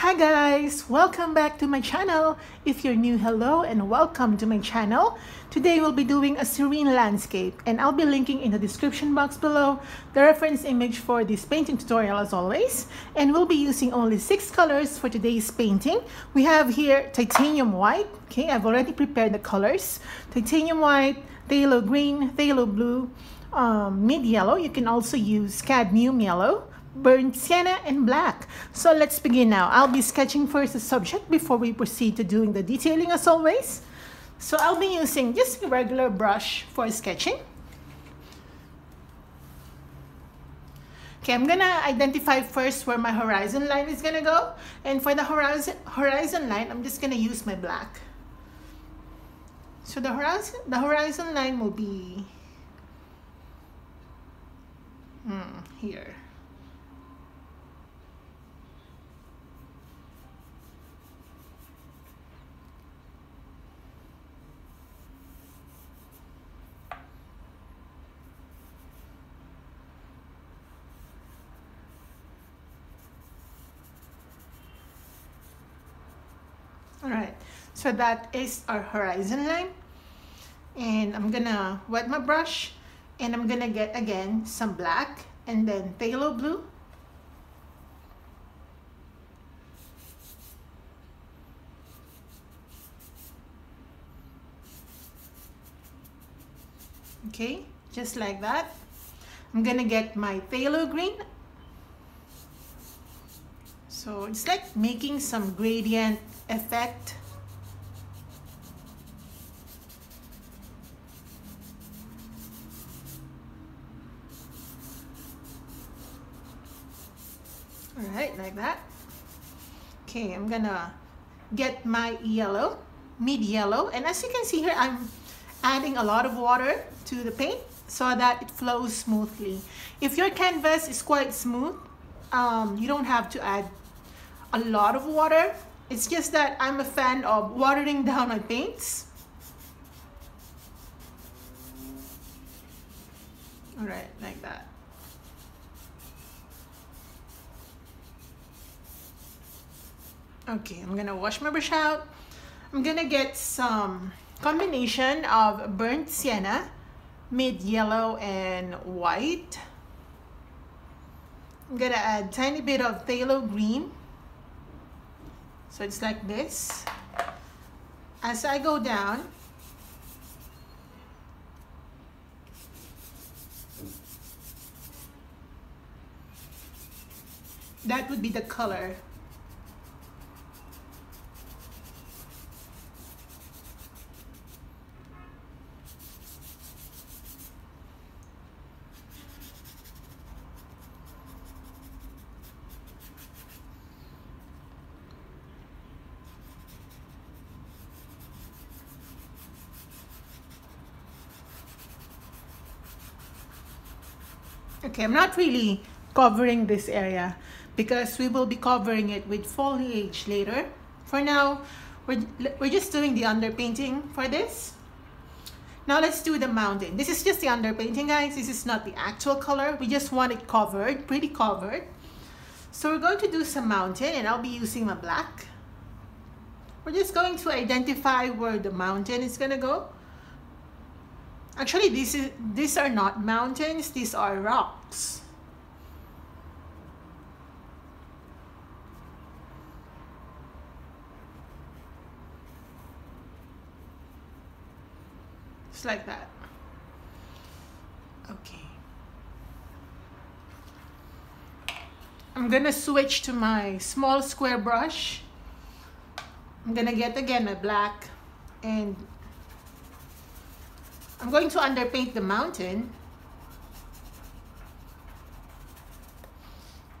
Hi guys, welcome back to my channel. If you're new, hello and welcome to my channel. Today we'll be doing a serene landscape and I'll be linking in the description box below the reference image for this painting tutorial as always. And we'll be using only six colors for today's painting. We have here titanium white. Okay, I've already prepared the colors. Titanium white, phthalo green, phthalo blue, um, mid yellow. You can also use cadmium yellow burnt sienna and black. So let's begin now. I'll be sketching first the subject before we proceed to doing the detailing as always. So I'll be using just a regular brush for sketching. Okay, I'm gonna identify first where my horizon line is gonna go. And for the horizon, horizon line, I'm just gonna use my black. So the horizon, the horizon line will be hmm, here. All right. So that is our horizon line. And I'm gonna wet my brush and I'm gonna get again some black and then phthalo blue. Okay just like that. I'm gonna get my phthalo green. So it's like making some gradient effect. All right, like that. Okay, I'm gonna get my yellow, mid yellow. And as you can see here, I'm adding a lot of water to the paint so that it flows smoothly. If your canvas is quite smooth, um, you don't have to add a lot of water. It's just that I'm a fan of watering down my paints. All right, like that. Okay, I'm gonna wash my brush out. I'm gonna get some combination of burnt sienna, mid yellow and white. I'm gonna add tiny bit of phthalo green so it's like this. As I go down, that would be the color Okay, I'm not really covering this area because we will be covering it with foliage later. For now, we're, we're just doing the underpainting for this. Now let's do the mountain. This is just the underpainting, guys. This is not the actual color. We just want it covered, pretty covered. So we're going to do some mountain and I'll be using my black. We're just going to identify where the mountain is gonna go. Actually, these, is, these are not mountains, these are rocks. Just like that. Okay. I'm gonna switch to my small square brush. I'm gonna get again my black and I'm going to underpaint the mountain.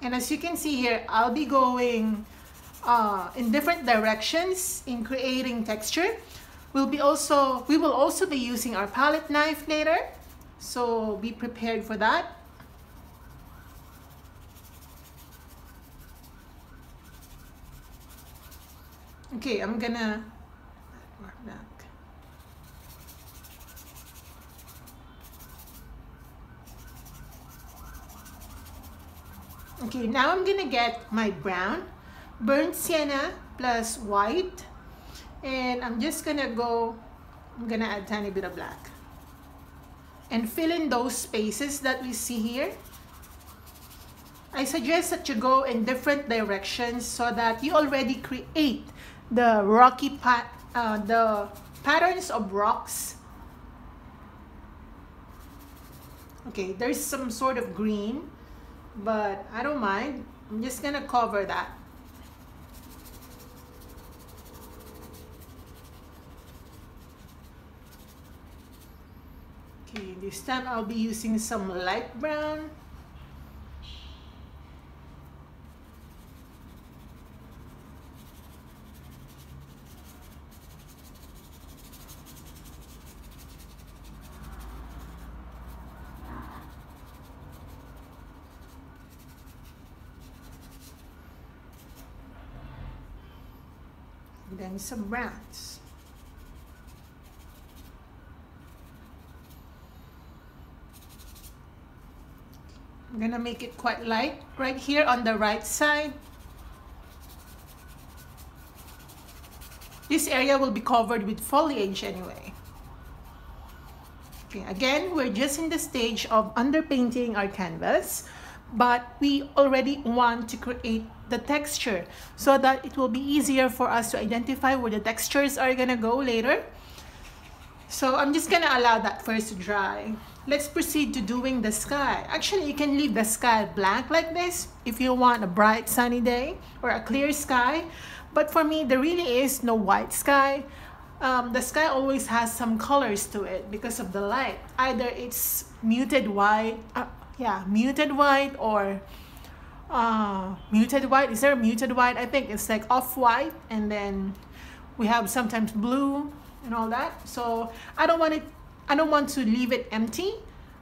And as you can see here, I'll be going uh, in different directions in creating texture. We'll be also, we will also be using our palette knife later. So be prepared for that. Okay, I'm gonna Okay, now I'm gonna get my brown, burnt sienna plus white. And I'm just gonna go I'm gonna add tiny bit of black. And fill in those spaces that we see here. I suggest that you go in different directions so that you already create the rocky pat uh, the patterns of rocks. Okay there's some sort of green but I don't mind. I'm just gonna cover that. Okay this time I'll be using some light brown some browns. I'm gonna make it quite light right here on the right side. This area will be covered with foliage anyway. Okay, again, we're just in the stage of underpainting our canvas, but we already want to create the texture so that it will be easier for us to identify where the textures are gonna go later. So I'm just gonna allow that first to dry. Let's proceed to doing the sky. Actually, you can leave the sky black like this if you want a bright sunny day or a clear sky. But for me, there really is no white sky. Um, the sky always has some colors to it because of the light. Either it's muted white, uh, yeah, muted white or uh, muted white. Is there a muted white? I think it's like off-white and then we have sometimes blue and all that. So I don't want it, I don't want to leave it empty.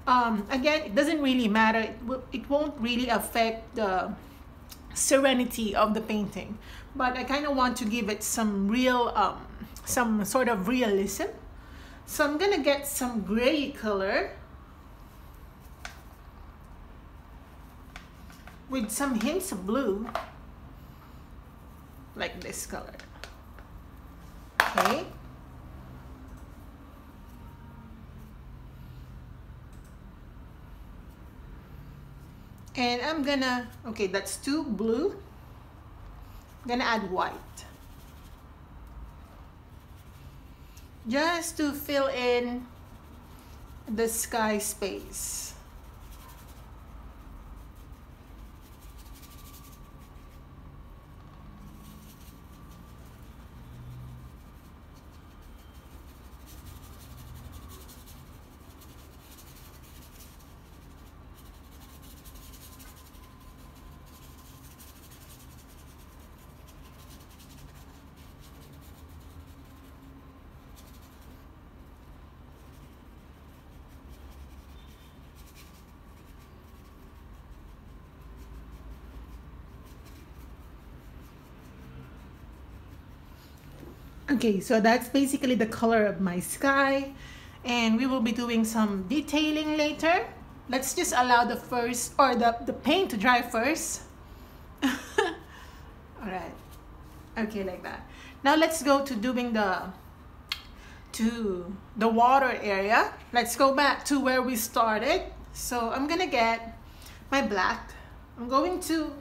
Um, again, it doesn't really matter. It, it won't really affect the serenity of the painting. But I kind of want to give it some real, um, some sort of realism. So I'm gonna get some gray color with some hints of blue like this color. Okay. And I'm gonna okay that's two blue. I'm gonna add white. Just to fill in the sky space Okay, so that's basically the color of my sky. And we will be doing some detailing later. Let's just allow the first, or the, the paint to dry first. Alright. Okay, like that. Now let's go to doing the, to the water area. Let's go back to where we started. So I'm gonna get my black. I'm going to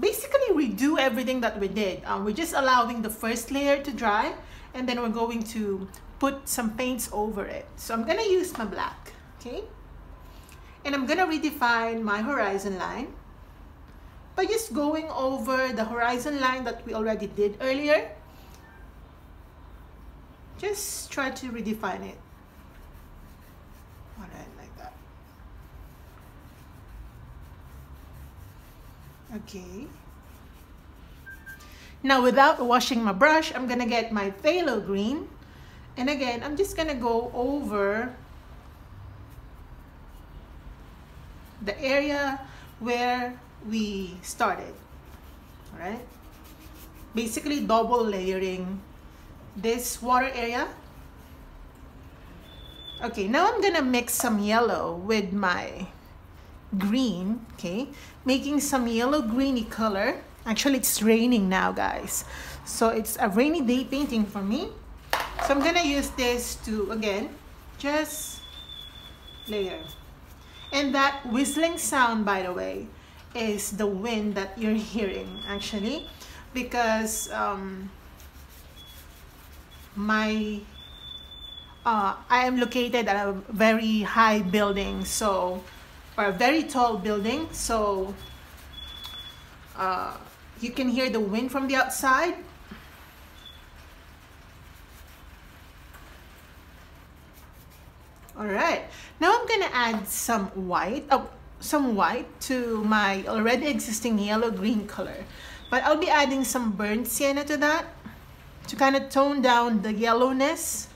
basically redo everything that we did. Um, we're just allowing the first layer to dry and then we're going to put some paints over it. So I'm gonna use my black, okay? And I'm gonna redefine my horizon line by just going over the horizon line that we already did earlier. Just try to redefine it. Alright, like that. Okay. Now without washing my brush, I'm gonna get my phthalo green. And again, I'm just gonna go over the area where we started, all right? Basically double layering this water area. Okay, now I'm gonna mix some yellow with my green, okay? Making some yellow greeny color Actually, it's raining now, guys. So it's a rainy day painting for me. So I'm gonna use this to, again, just layer. And that whistling sound, by the way, is the wind that you're hearing, actually. Because um, my uh, I am located at a very high building, so or a very tall building, so uh, you can hear the wind from the outside. All right, now I'm gonna add some white, oh, some white to my already existing yellow-green color. But I'll be adding some burnt sienna to that to kind of tone down the yellowness.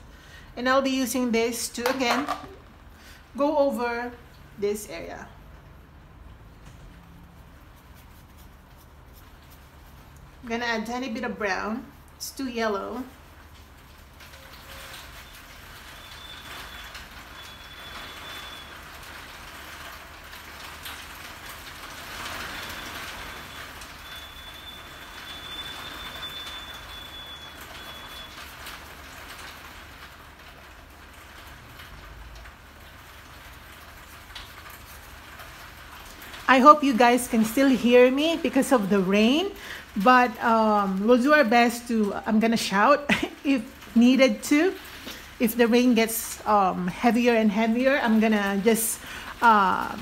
And I'll be using this to, again, go over this area. I'm gonna add a tiny bit of brown. It's too yellow. I hope you guys can still hear me because of the rain, but um, we'll do our best to, I'm gonna shout if needed to. If the rain gets um, heavier and heavier, I'm gonna just uh,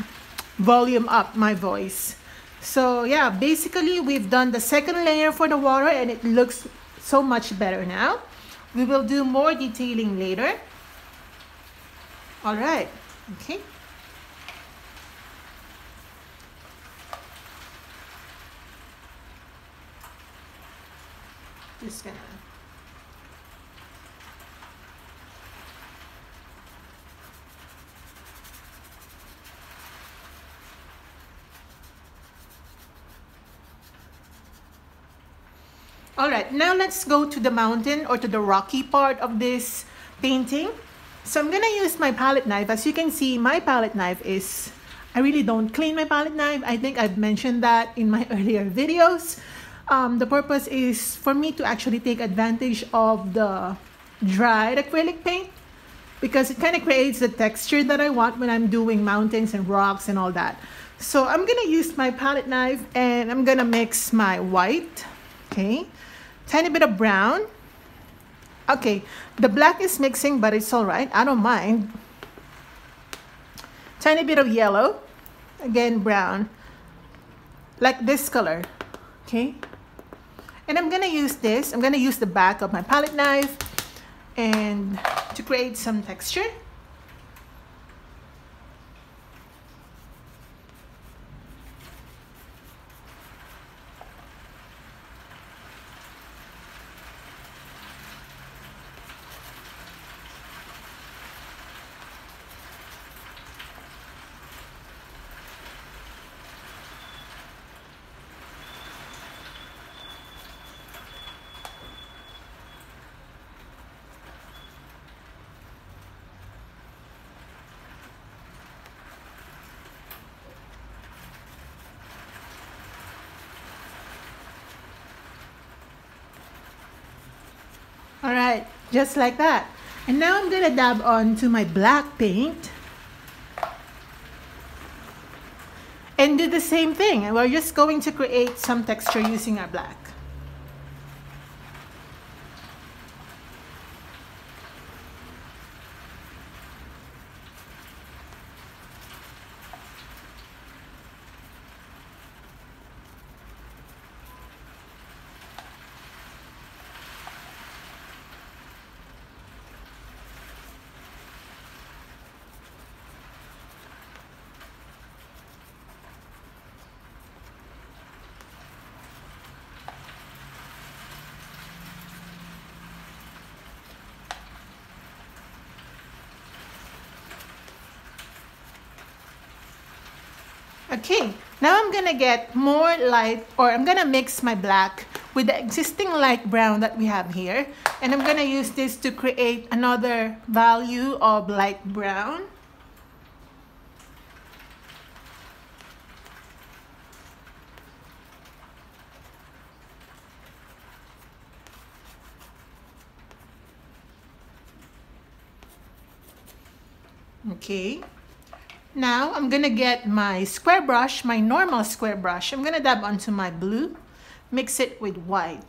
volume up my voice. So yeah, basically we've done the second layer for the water and it looks so much better now. We will do more detailing later. All right, okay. Just gonna All right, now let's go to the mountain or to the rocky part of this painting. So I'm gonna use my palette knife. As you can see, my palette knife is, I really don't clean my palette knife. I think I've mentioned that in my earlier videos. Um, the purpose is for me to actually take advantage of the dried acrylic paint because it kind of creates the texture that I want when I'm doing mountains and rocks and all that. So I'm gonna use my palette knife and I'm gonna mix my white, okay, tiny bit of brown. Okay, the black is mixing, but it's all right, I don't mind. Tiny bit of yellow, again brown, like this color, okay. And I'm gonna use this, I'm gonna use the back of my palette knife and to create some texture. All right, just like that. And now I'm gonna dab on to my black paint. And do the same thing. And we're just going to create some texture using our black. okay, now I'm gonna get more light or I'm gonna mix my black with the existing light brown that we have here. And I'm gonna use this to create another value of light brown. Okay. Now I'm gonna get my square brush, my normal square brush. I'm gonna dab onto my blue, mix it with white.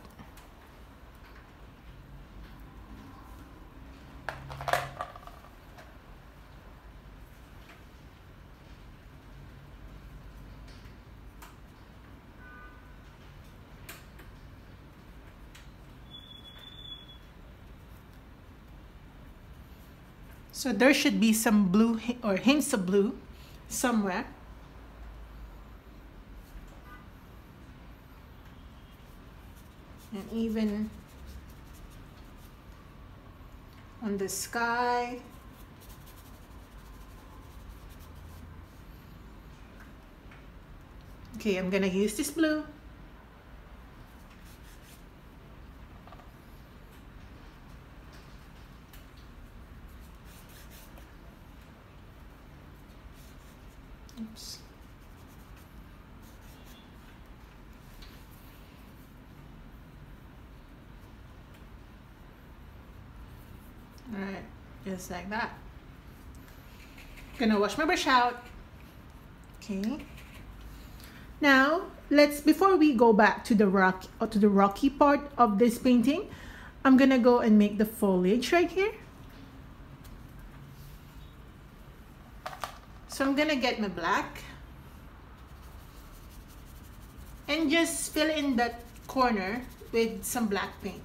So there should be some blue or hints of blue somewhere. And even on the sky. Okay, I'm gonna use this blue All right, just like that. Gonna wash my brush out. Okay. Now, let's, before we go back to the rock, or to the rocky part of this painting, I'm gonna go and make the foliage right here. So I'm gonna get my black and just fill in that corner with some black paint.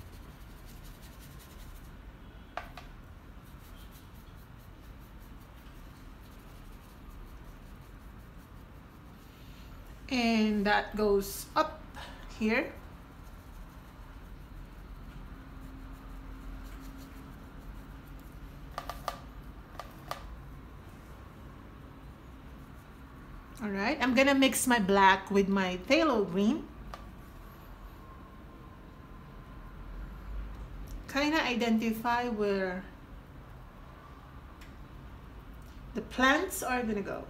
And that goes up here. All right, I'm gonna mix my black with my phthalo green. Kind of identify where the plants are gonna go.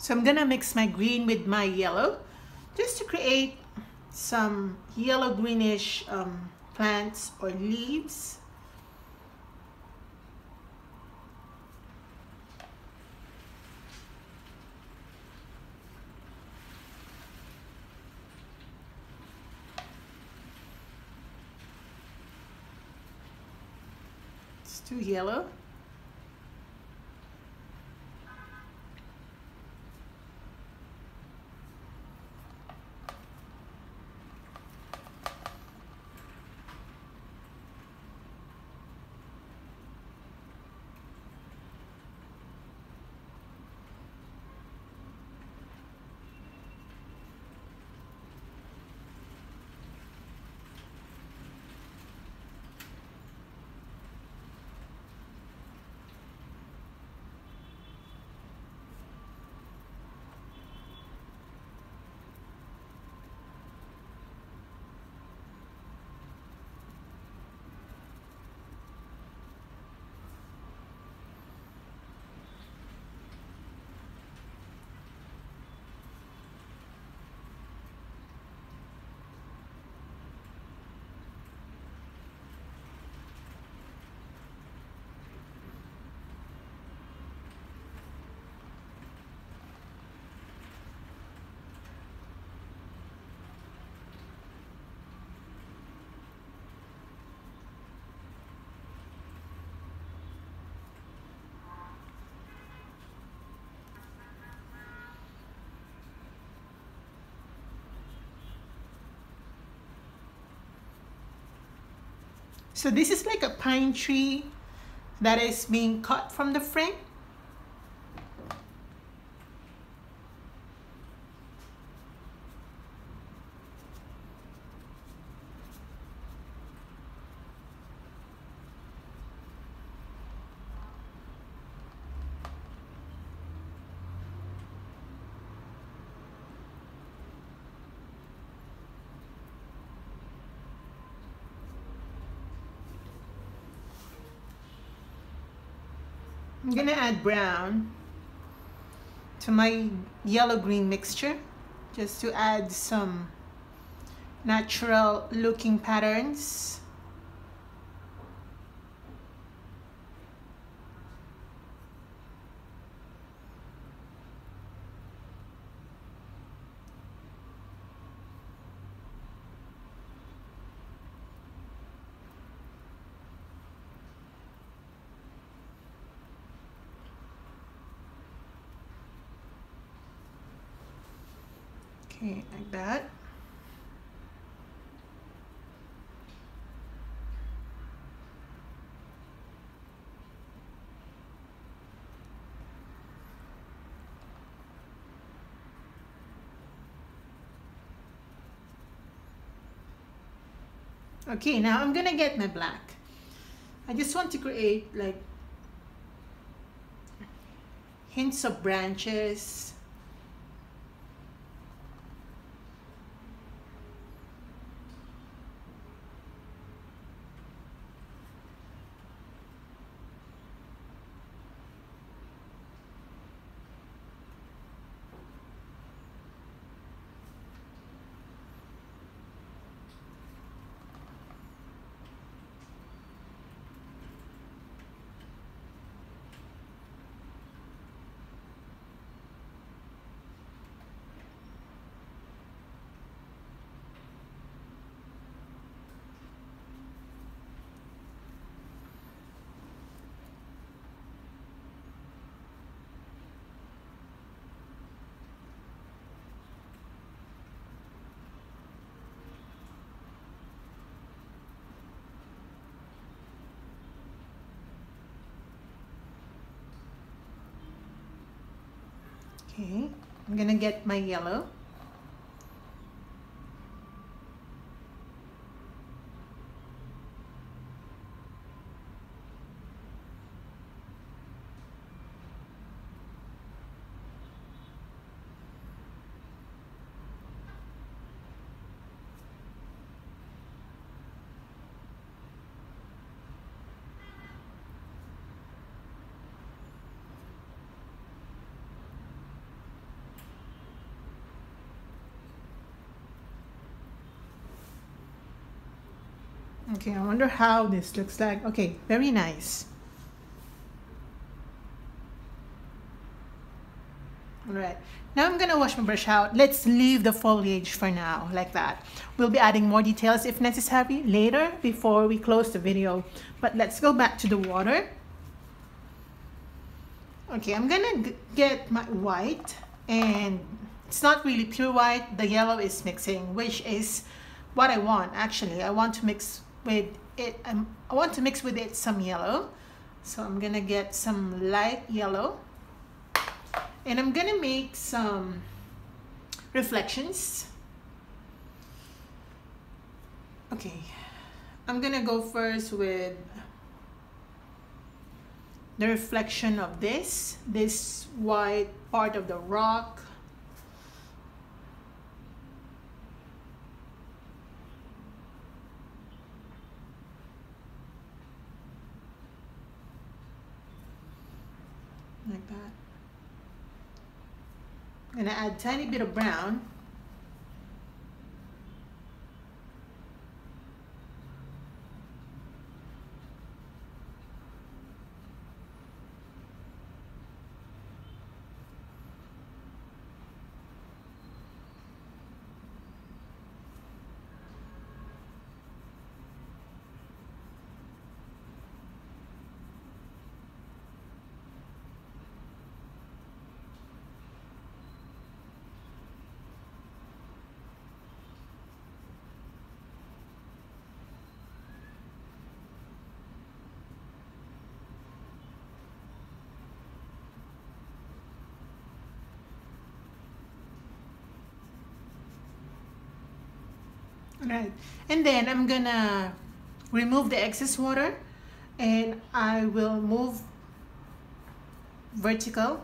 So I'm gonna mix my green with my yellow just to create some yellow greenish um, plants or leaves. It's too yellow. So this is like a pine tree that is being cut from the frame. I'm gonna add brown to my yellow-green mixture just to add some natural looking patterns Okay, like that. Okay, now I'm gonna get my black. I just want to create like hints of branches Okay, I'm gonna get my yellow. Okay, I wonder how this looks like. Okay, very nice. Alright, now I'm gonna wash my brush out. Let's leave the foliage for now, like that. We'll be adding more details if necessary later before we close the video. But let's go back to the water. Okay, I'm gonna get my white and it's not really pure white. The yellow is mixing, which is what I want actually. I want to mix with it um, I want to mix with it some yellow. So I'm gonna get some light yellow. And I'm gonna make some reflections. Okay I'm gonna go first with the reflection of this this white part of the rock like that. I'm gonna add a tiny bit of brown Right. And then I'm gonna remove the excess water and I will move vertical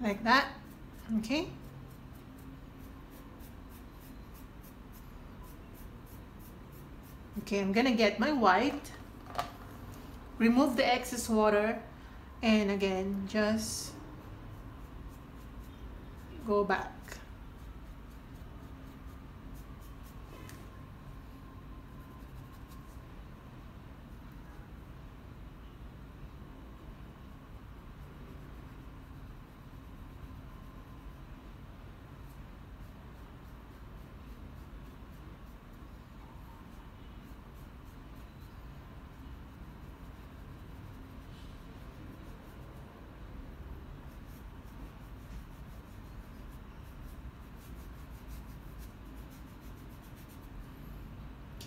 like that okay okay I'm gonna get my white remove the excess water and again just go back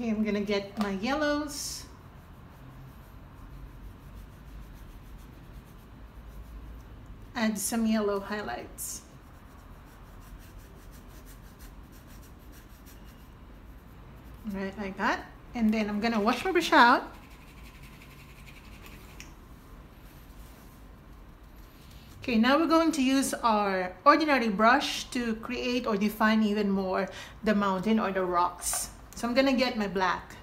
Okay, I'm gonna get my yellows. Add some yellow highlights. Right, like that. And then I'm gonna wash my brush out. Okay, now we're going to use our ordinary brush to create or define even more the mountain or the rocks. So I'm gonna get my black.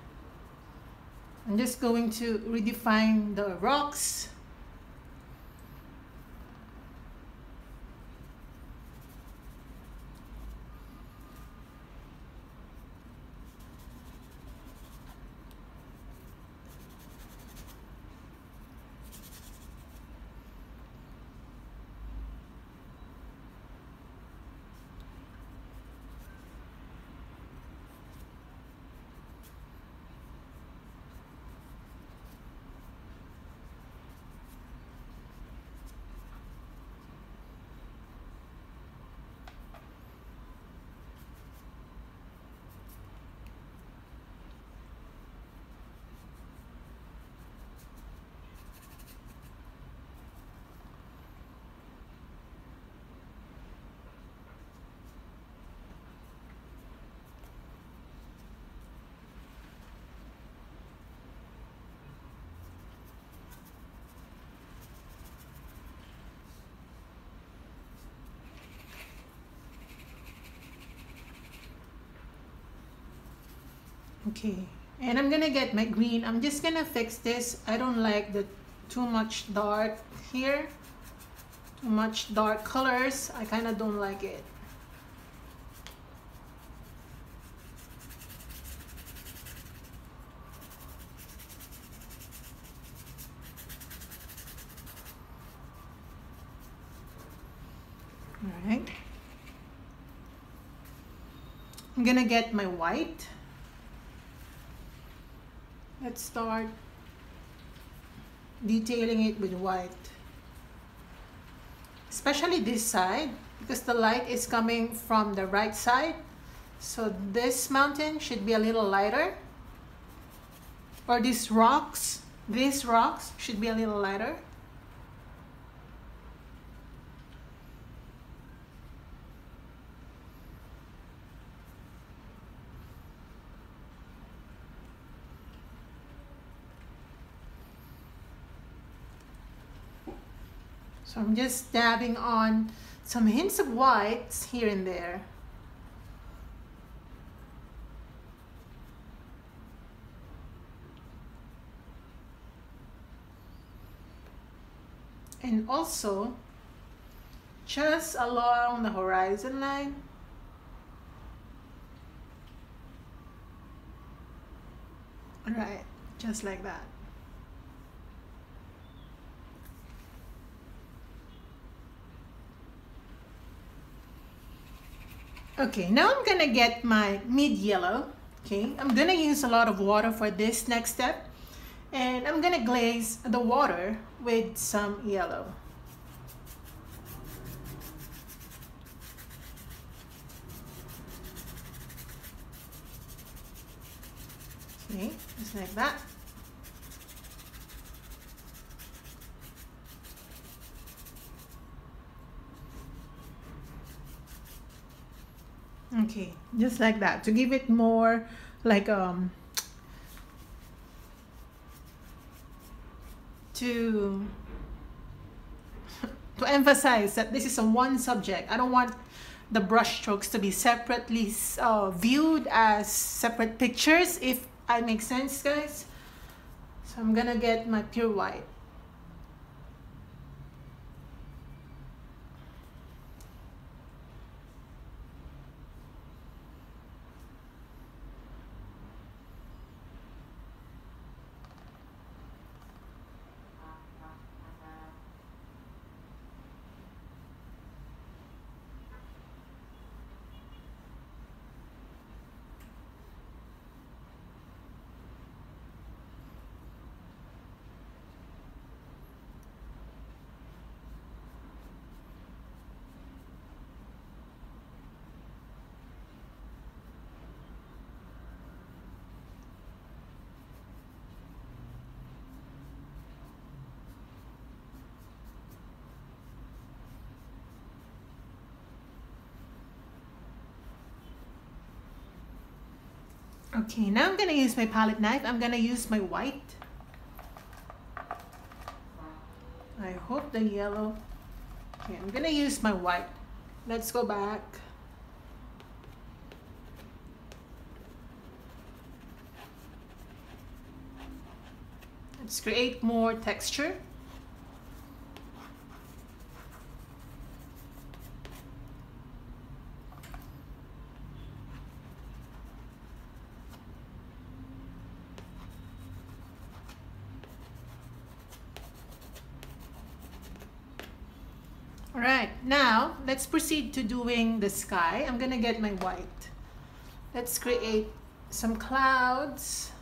I'm just going to redefine the rocks. Okay, and I'm gonna get my green. I'm just gonna fix this. I don't like the too much dark here. Too much dark colors. I kind of don't like it. All right. I'm gonna get my white start detailing it with white. Especially this side because the light is coming from the right side. So this mountain should be a little lighter. Or these rocks these rocks should be a little lighter So I'm just dabbing on some hints of whites here and there. And also, just along the horizon line, right, just like that. Okay, now I'm gonna get my mid yellow. Okay, I'm gonna use a lot of water for this next step. And I'm gonna glaze the water with some yellow. Okay, just like that. Okay, just like that to give it more like um to to emphasize that this is a one subject. I don't want the brush strokes to be separately uh, viewed as separate pictures if I make sense guys. So I'm gonna get my pure white. Okay, now I'm gonna use my palette knife. I'm gonna use my white. I hope the yellow. Okay, I'm gonna use my white. Let's go back. Let's create more texture. All right, now let's proceed to doing the sky. I'm gonna get my white. Let's create some clouds.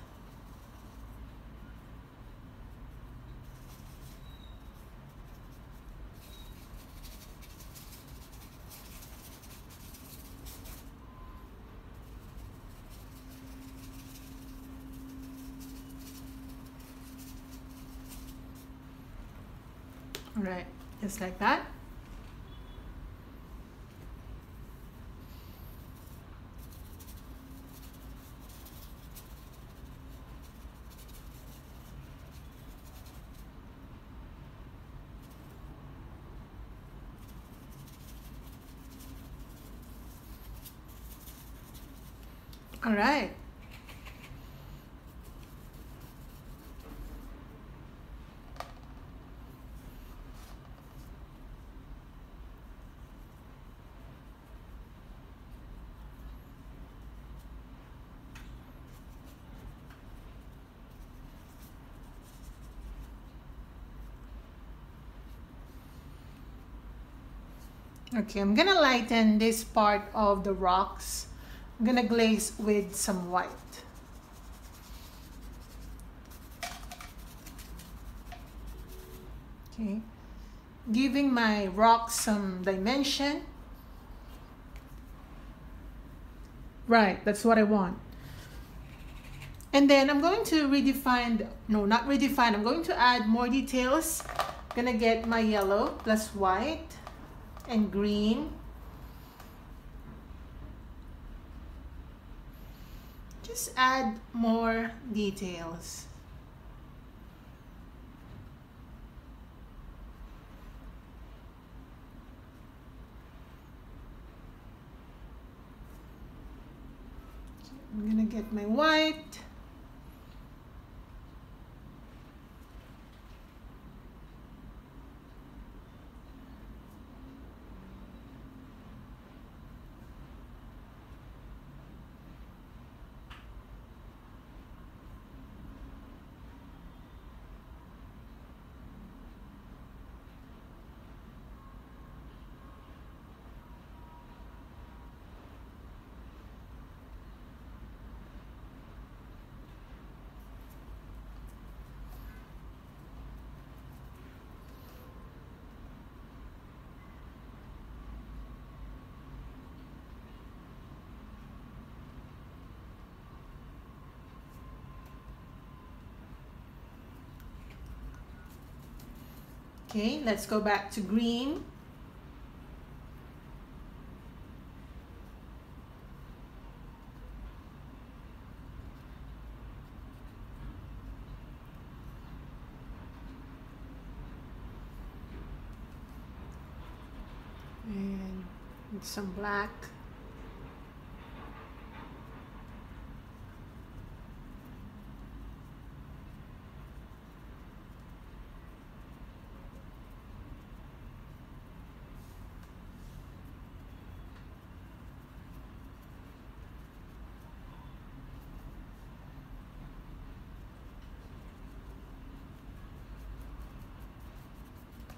All right, just like that. Right. Okay, I'm gonna lighten this part of the rocks I'm gonna glaze with some white. Okay, giving my rock some dimension. Right, that's what I want. And then I'm going to redefine, no, not redefine, I'm going to add more details. I'm gonna get my yellow plus white and green just add more details. I'm gonna get my white. Okay, let's go back to green. And some black.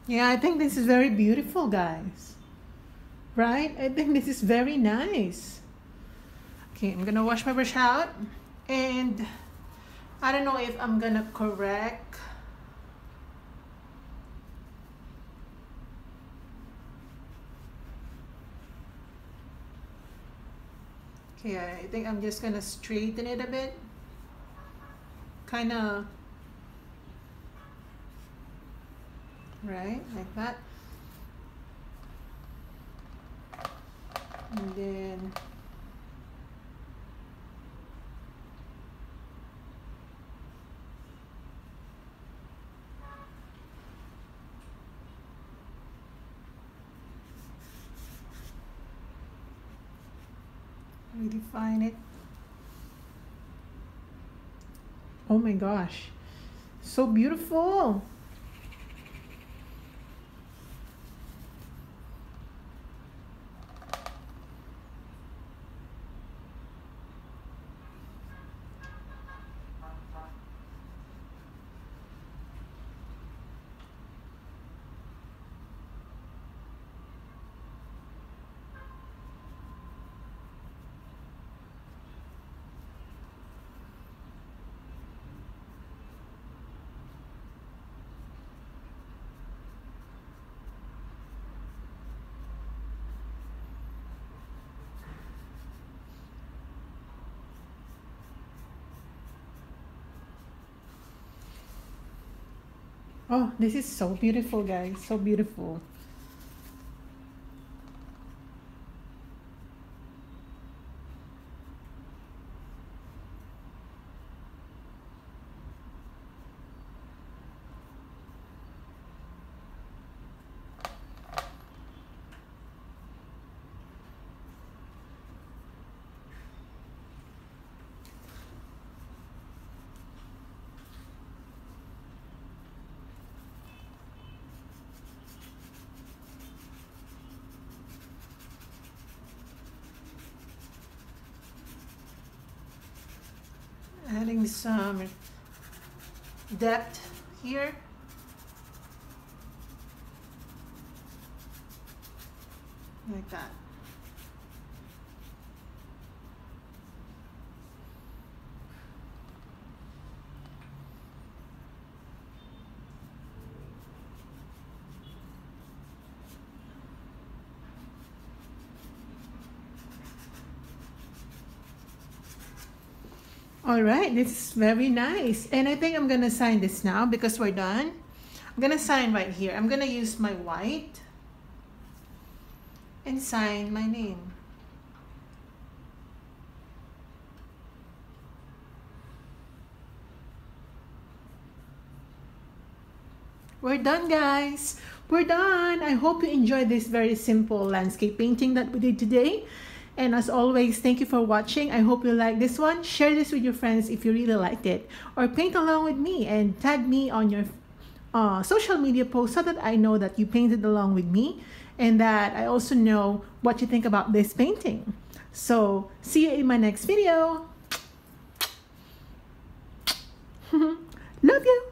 Yeah, I think this is very beautiful, guys. Right? I think this is very nice. Okay, I'm gonna wash my brush out. And I don't know if I'm gonna correct Okay, I think I'm just gonna straighten it a bit. Kind of right like that. And then redefine it. Oh my gosh. So beautiful Oh, this is so beautiful, guys. So beautiful. adding some depth here. Like that. All right, this is very nice. And I think I'm gonna sign this now because we're done. I'm gonna sign right here. I'm gonna use my white and sign my name. We're done, guys. We're done. I hope you enjoyed this very simple landscape painting that we did today. And as always, thank you for watching. I hope you like this one. Share this with your friends if you really liked it. Or paint along with me and tag me on your uh, social media post so that I know that you painted along with me and that I also know what you think about this painting. So see you in my next video. Love you.